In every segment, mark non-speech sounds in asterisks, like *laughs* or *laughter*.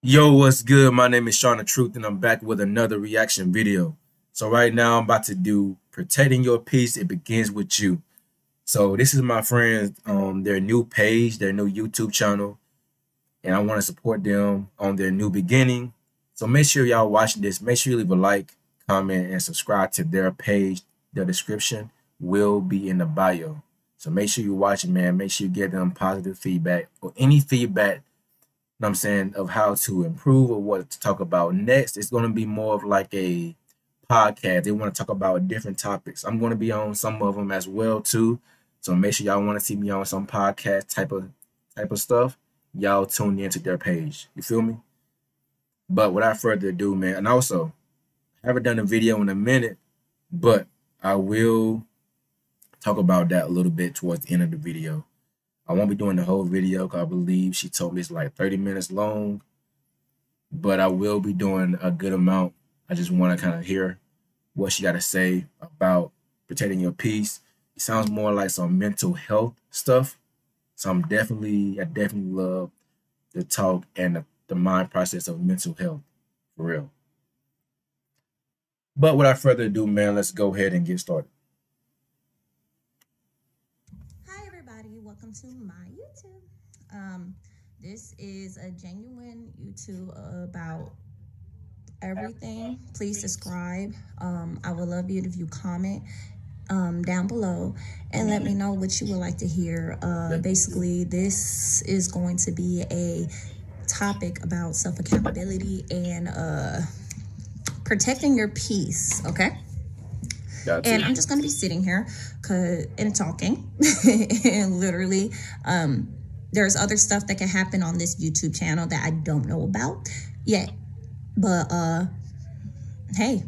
Yo, what's good? My name is the Truth, and I'm back with another reaction video. So right now, I'm about to do protecting your peace. It begins with you. So this is my friends, um, their new page, their new YouTube channel, and I want to support them on their new beginning. So make sure y'all watching this. Make sure you leave a like, comment, and subscribe to their page. The description will be in the bio. So make sure you watch it, man. Make sure you get them positive feedback or any feedback I'm saying, of how to improve or what to talk about next. It's going to be more of like a podcast. They want to talk about different topics. I'm going to be on some of them as well too. So make sure y'all want to see me on some podcast type of type of stuff. Y'all tune into their page. You feel me? But without further ado, man, and also I haven't done a video in a minute, but I will talk about that a little bit towards the end of the video. I won't be doing the whole video because I believe she told me it's like 30 minutes long. But I will be doing a good amount. I just want to kind of hear what she got to say about protecting your peace. It sounds more like some mental health stuff. So I'm definitely, I definitely love the talk and the, the mind process of mental health for real. But without further ado, man, let's go ahead and get started. Welcome to my YouTube. Um, this is a genuine YouTube about everything. Please subscribe. Um, I would love it if you comment um, down below and let me know what you would like to hear. Uh, basically, this is going to be a topic about self accountability and uh, protecting your peace. Okay. Gotcha. And I'm just going to be sitting here and talking. *laughs* and literally, um, there's other stuff that can happen on this YouTube channel that I don't know about yet. But uh, hey,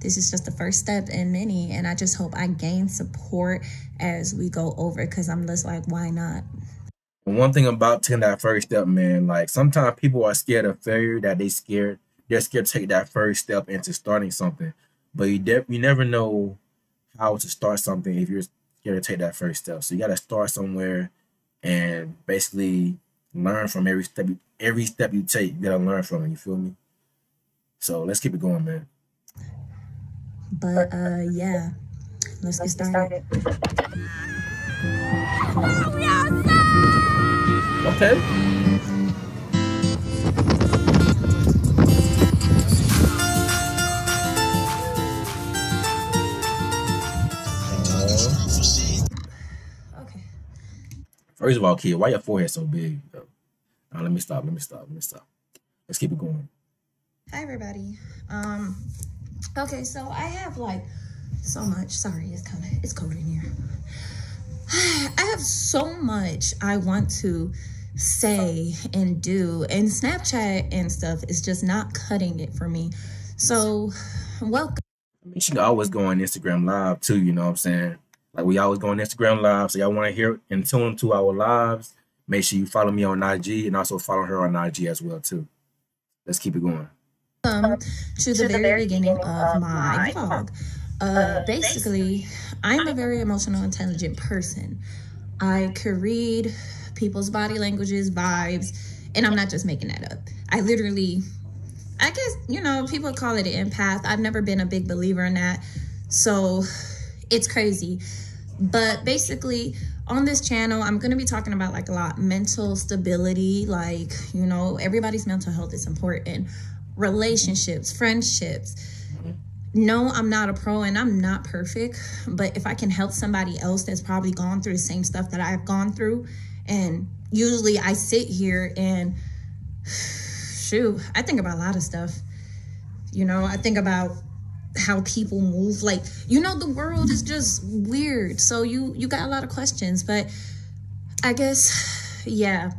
this is just the first step in many. And I just hope I gain support as we go over because I'm just like, why not? One thing about taking that first step, man, like sometimes people are scared of failure, that they scared, they're scared to take that first step into starting something but you de- you never know how to start something if you're scared to take that first step. So you got to start somewhere and basically learn from every step. You, every step you take, you got to learn from it. You feel me? So let's keep it going, man. But uh, yeah, let's get started. Okay. First of all, kid, why your forehead so big? Now, let me stop. Let me stop. Let me stop. Let's keep it going. Hi, everybody. Um, okay, so I have like so much. Sorry, it's kind of it's cold in here. *sighs* I have so much I want to say and do, and Snapchat and stuff is just not cutting it for me. So, welcome. I mean, you can always go on Instagram Live too. You know what I'm saying? Like we always go on Instagram live. So y'all want to hear and tune to our lives. Make sure you follow me on IG and also follow her on IG as well too. Let's keep it going. Um, to, the, very, very beginning, beginning of, of my vlog. Uh, uh, basically, I'm a very emotional, intelligent person. I could read people's body languages, vibes, and I'm not just making that up. I literally, I guess, you know, people call it an empath. I've never been a big believer in that. So it's crazy. But basically, on this channel, I'm going to be talking about like a lot mental stability. Like, you know, everybody's mental health is important. Relationships, friendships. No, I'm not a pro and I'm not perfect. But if I can help somebody else that's probably gone through the same stuff that I've gone through, and usually I sit here and *sighs* shoot, I think about a lot of stuff. You know, I think about how people move. Like you know the world is just weird. So you you got a lot of questions but i guess yeah.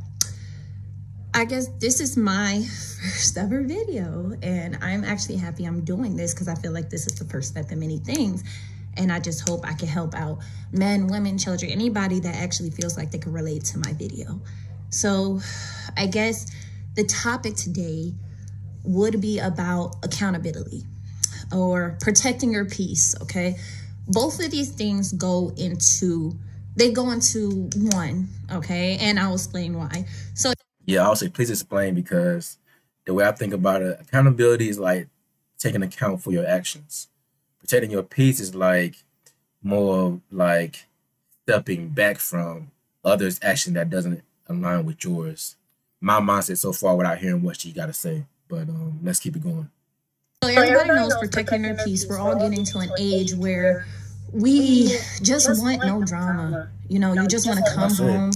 I guess this is my *laughs* first ever video and i'm actually happy i'm doing this because i feel like this is the first step in many things and i just hope i can help out men women children anybody that actually feels like they can relate to my video. So i guess the topic today would be about accountability or protecting your peace, okay? Both of these things go into they go into one, okay? And I'll explain why. So Yeah, I'll say please explain because the way I think about it, accountability is like taking account for your actions. Protecting your peace is like more like stepping back from others' action that doesn't align with yours. My mindset so far without hearing what she got to say, but um, let's keep it going. So everybody knows protecting their peace. We're all getting to an age where we just want no drama. You know, you just want to come home.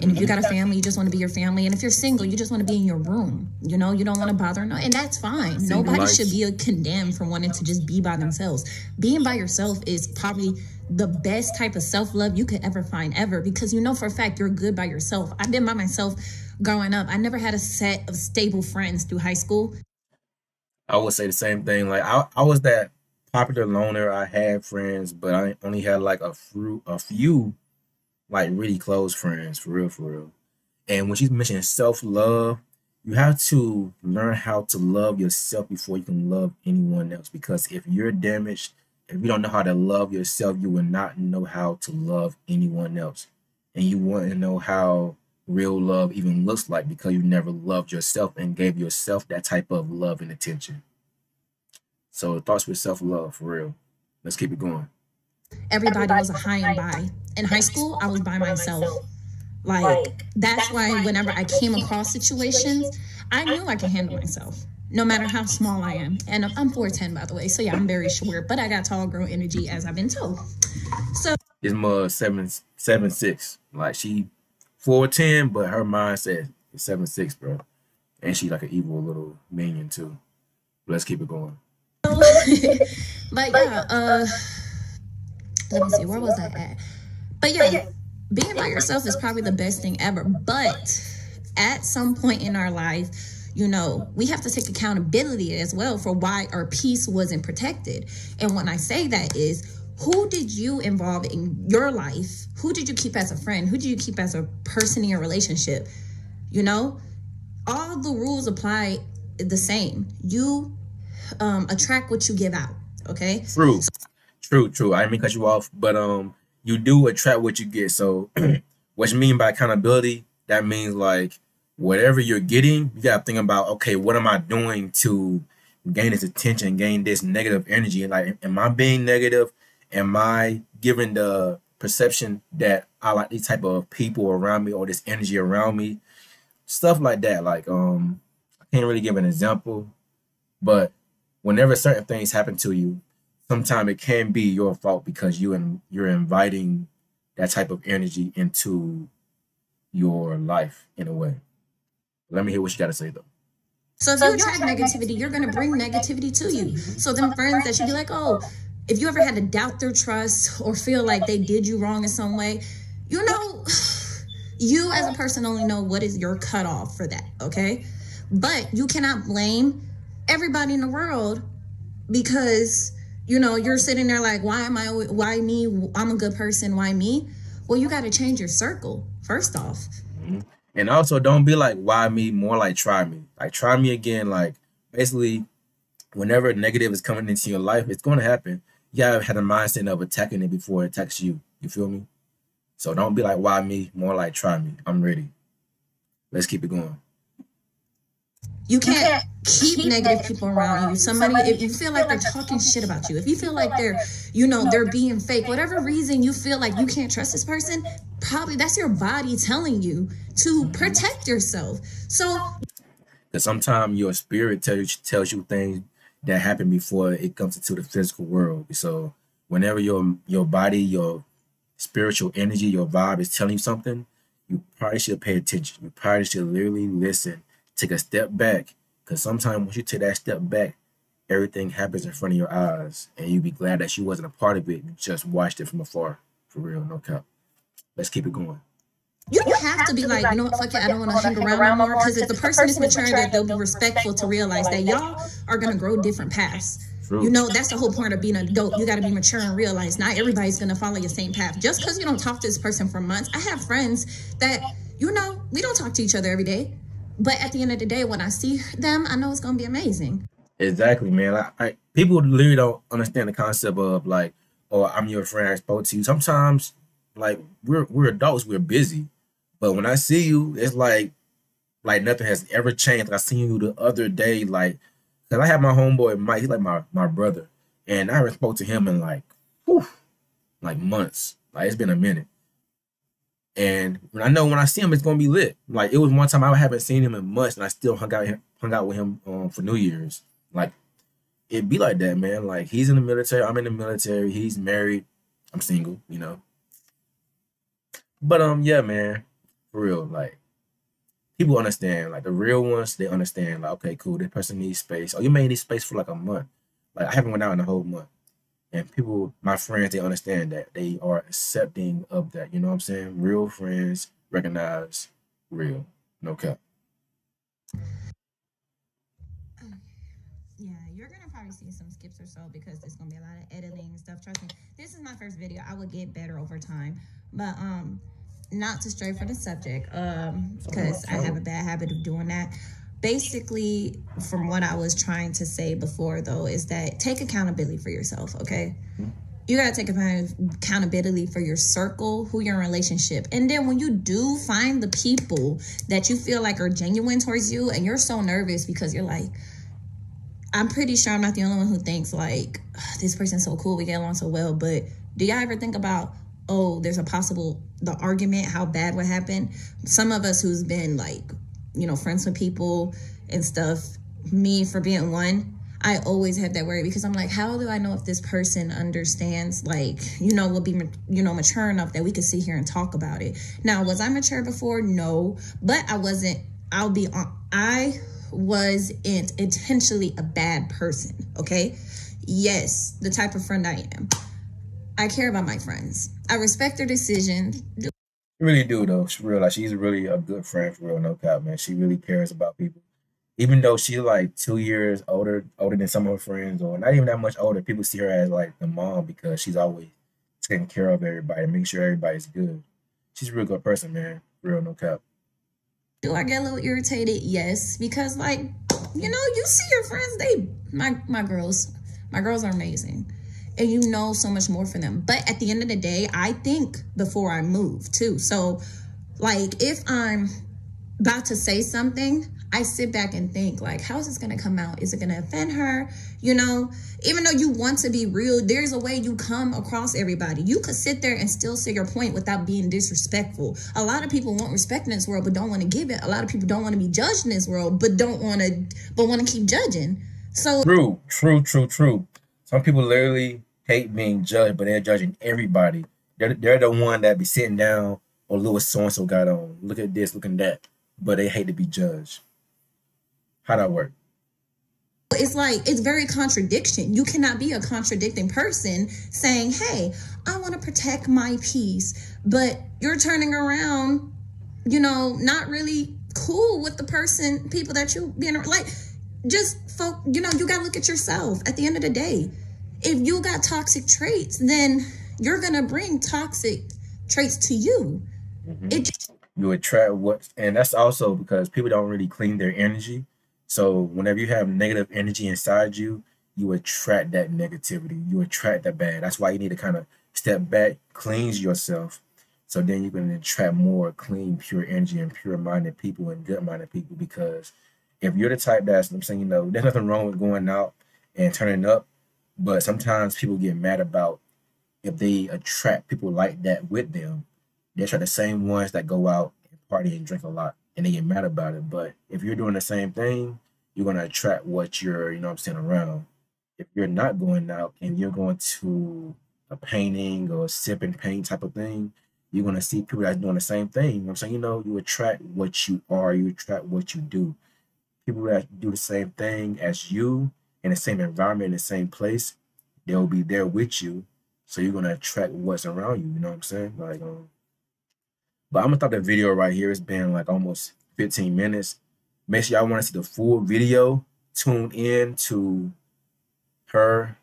And if you got a family, you just want to be your family. And if you're single, you just want to be in your room. You know, you don't want to bother no, and that's fine. Nobody should be condemned for wanting to just be by themselves. Being by yourself is probably the best type of self love you could ever find ever because you know for a fact you're good by yourself. I've been by myself growing up. I never had a set of stable friends through high school. I would say the same thing. Like I, I was that popular loner. I had friends, but I only had like a few, a few, like really close friends, for real, for real. And when she's mentioning self love, you have to learn how to love yourself before you can love anyone else. Because if you're damaged, if you don't know how to love yourself, you will not know how to love anyone else. And you want to know how real love even looks like because you never loved yourself and gave yourself that type of love and attention. So thoughts with self love for real. Let's keep it going. Everybody was a high and by. In high school, I was by myself. Like that's why whenever I came across situations, I knew I could handle myself, no matter how small I am. And I'm 4'10 by the way, so yeah, I'm very short, but I got tall girl energy as I've been told. So it's more seven seven six. Like she four ten, but her mindset is seven six, bro. And she like an evil little minion too. let's keep it going. *laughs* but yeah, uh, let me see, where was I at? But yeah, being by yourself is probably the best thing ever. But at some point in our life, you know, we have to take accountability as well for why our peace wasn't protected. And when I say that is who did you involve in your life? Who did you keep as a friend? Who did you keep as a person in your relationship? You know, all the rules apply the same. You um, attract what you give out. Okay. True. True. True. I didn't mean cut you off, but um, you do attract what you get. So, *clears throat* what you mean by accountability? That means like whatever you're getting, you gotta think about. Okay, what am I doing to gain this attention, gain this negative energy? Like, am I being negative? Am I giving the perception that I like these type of people around me or this energy around me? Stuff like that. Like um I can't really give an example, but whenever certain things happen to you, sometimes it can be your fault because you and you're inviting that type of energy into your life in a way. Let me hear what you got to say though. So if you attract negativity, you're gonna bring negativity to you. So them friends that should be like, oh, if you ever had to doubt their trust or feel like they did you wrong in some way, you know, *sighs* you as a person only know what is your cutoff for that, okay? But you cannot blame everybody in the world because, you know, you're sitting there like, why am I, why me? I'm a good person, why me? Well, you got to change your circle, first off. And also, don't be like, why me? More like, try me. Like, try me again. Like, basically, whenever negative is coming into your life, it's going to happen you gotta have a mindset of attacking it before it attacks you. You feel me? So don't be like, why me? More like, try me. I'm ready. Let's keep it going. You can't, you can't keep, keep negative people around you. Somebody, if you feel like they're talking shit about you, if you feel like they're, you know, they're being fake, whatever reason you feel like you can't trust this person, probably that's your body telling you to protect yourself. So, because sometimes your spirit tells you tells you things that happen before it comes into the physical world. So whenever your your body, your spiritual energy, your vibe is telling you something, you probably should pay attention. You probably should literally listen, take a step back. Because sometimes once you take that step back, everything happens in front of your eyes. And you be glad that you wasn't a part of it. You just watched it from afar. For real, no cap. Let's keep it going you, you have, to be like, you know what, fuck it, I don't want to hang around no more. Because if the person is mature, that they'll be respectful to realize that y'all are gonna grow different paths. True. You know, that's the whole point of being an adult. You got to be mature and realize not everybody's going to follow your same path. Just because you don't talk to this person for months, I have friends that, you know, we don't talk to each other every day. But at the end of the day, when I see them, I know it's going to be amazing. Exactly, man. I, I, people literally don't understand the concept of like, oh, I'm your friend, I spoke to you. Sometimes, like, we're, we're adults, we're busy. But when I see you, it's like like nothing has ever changed. Like I seen you the other day, like cause I have my homeboy Mike, he's like my my brother. And I haven't spoke to him in like whew, like months. Like it's been a minute. And when I know when I see him, it's gonna be lit. Like it was one time I haven't seen him in months, and I still hung out hung out with him um, for New Year's. Like it'd be like that, man. Like he's in the military, I'm in the military. He's married, I'm single, you know. But um, yeah, man, for real, like people understand. Like the real ones, they understand. Like okay, cool, this person needs space. Oh, you may need space for like a month. Like I haven't went out in a whole month. And people, my friends, they understand that. They are accepting of that. You know what I'm saying? Real friends recognize real. No cap. Yeah, you're gonna probably see some skips or so because there's gonna be a lot of editing and stuff. Trust me, this is my first video. I will get better over time. But um not to stray from the subject, um, because I have a bad habit of doing that basically from what I was trying to say before though is that take accountability for yourself, okay? You gotta take accountability for your circle, who you're in relationship. And then when you do find the people that you feel like are genuine towards you and you're so nervous because you're like, I'm pretty sure I'm not the only one who thinks like this person's so cool, we get along so well. But do y'all ever think about, oh, there's a possible the argument, how bad would happen? Some of us who's been like you know, friends with people and stuff, me for being one, I always have that worry because I'm like, how do I know if this person understands, like, you know, will be, you know, mature enough that we could sit here and talk about it. Now, was I mature before? No, but I wasn't, I'll be on, I wasn't intentionally a bad person, okay? Yes, the type of friend I am. I care about my friends. I respect her decision really do though. She real like she's really a good friend for real, no cap, man. She really cares about people. Even though she's like two years older older than some of her friends, or not even that much older, people see her as like the mom because she's always taking care of everybody, making sure everybody's good. She's a real good person, man. Real no cap. Do I get a little irritated? Yes, because like you know, you see your friends. They my my girls, my girls are amazing and you know so much more for them. But at the end of the day, I think before I move too. So, like, if I'm about to say something, I sit back and think, like, how is this going to come out? Is it going to offend her? You know, even though you want to be real, there's a way you come across everybody. You could sit there and still say your point without being disrespectful. A lot of people want respect in this world, but don't want to give it. A lot of people don't want to be judged in this world, but don't want to, but want to keep judging. So true, true, true, true. Some people literally hate being judged, but they're judging everybody. They're, they're the one that be sitting down or Louis so and so got on. Look at this, look at that. But they hate to be judged. How that work? It's like it's very contradiction. You cannot be a contradicting person saying, "Hey, I want to protect my peace," but you're turning around, you know, not really cool with the person, people that you being like. Just folk, you know, you gotta look at yourself. At the end of the day, if you got toxic traits, then you're gonna bring toxic traits to you. Mm-hmm. It you attract what, and that's also because people don't really clean their energy. So whenever you have negative energy inside you, you attract that negativity. You attract that bad. That's why you need to kind of step back, cleanse yourself, so then you can attract more clean, pure energy and pure-minded people and good-minded people. Because if you're the type that's, I'm saying, you know, there's nothing wrong with going out and turning up but sometimes people get mad about if they attract people like that with them. They attract the same ones that go out and party and drink a lot and they get mad about it. But if you're doing the same thing, you're gonna attract what you're, you know I'm saying, around. If you're not going out and you're going to a painting or sipping paint type of thing, you're gonna see people that's doing the same thing. I'm saying? You know, you attract what you are, you attract what you do. People that do the same thing as you in the same environment, in the same place, they'll be there with you. So you're gonna attract what's around you. You know what I'm saying? Like, um, but I'm gonna stop the video right here. It's been like almost 15 minutes. Make sure y'all want to see the full video. Tune in to her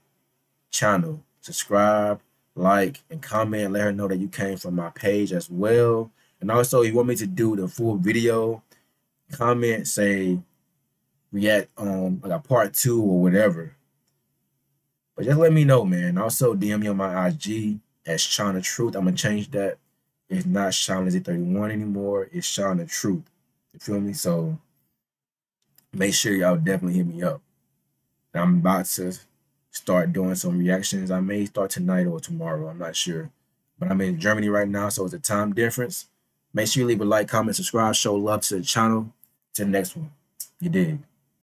channel. Subscribe, like, and comment. Let her know that you came from my page as well. And also, you want me to do the full video, comment, say react on like a part two or whatever. But just let me know, man. Also DM me on my IG as Sean the Truth. I'm gonna change that. It's not Sean Lindsay 31 anymore. It's Sean Truth. You feel me? So make sure y'all definitely hit me up. I'm about to start doing some reactions. I may start tonight or tomorrow. I'm not sure. But I'm in Germany right now, so it's a time difference. Make sure you leave a like, comment, subscribe, show love to the channel. To the next one. You dig?